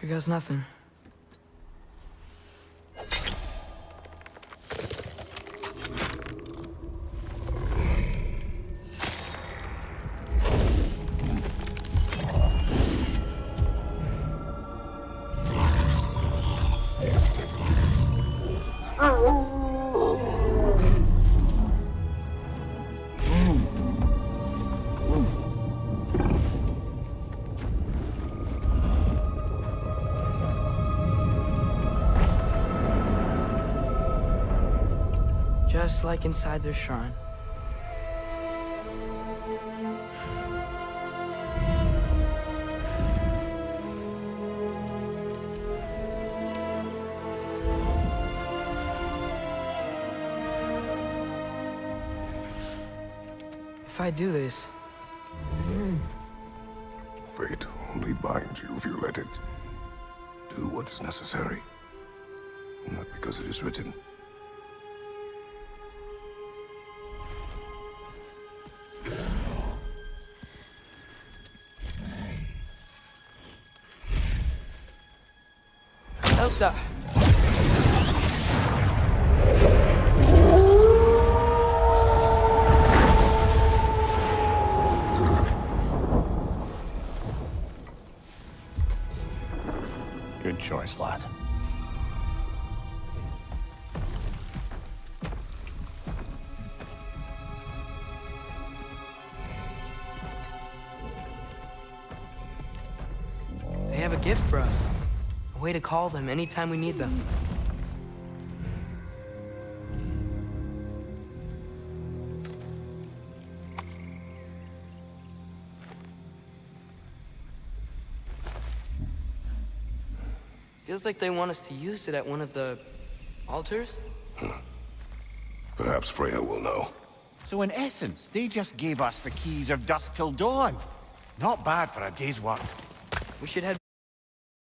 Here goes nothing. Just like inside their shrine. If I do this, Fate only binds you if you let it. Do what is necessary. Not because it is written. Elsa! Good choice, lad. They have a gift for us. A way to call them anytime we need them. Feels like they want us to use it at one of the altars. Perhaps Freya will know. So in essence, they just gave us the keys of Dusk Till Dawn. Not bad for a day's work. We should head